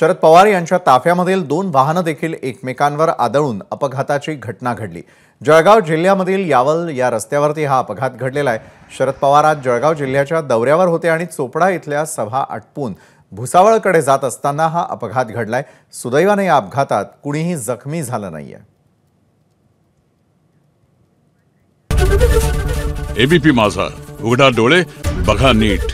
शरद पवार यांच्या ताफ्यामधील दोन वाहनं देखील एकमेकांवर आदळून अपघाताची घटना घडली. जळगाव जिल्ह्यामधील यावल या रस्त्यावरती हा अपघात घडलेला आहे. शरद पवार आज जळगाव जिल्ह्याच्या दौऱ्यावर होते आणि चोपडा इथल्या सभा आटपून भुसावळकडे जात असताना हा अपघात घडलाय. सुदैवाने या अपघातात कुणीही जखमी झालं नाहीये. एबीपी माझा. उघडा डोळे बघा नीट.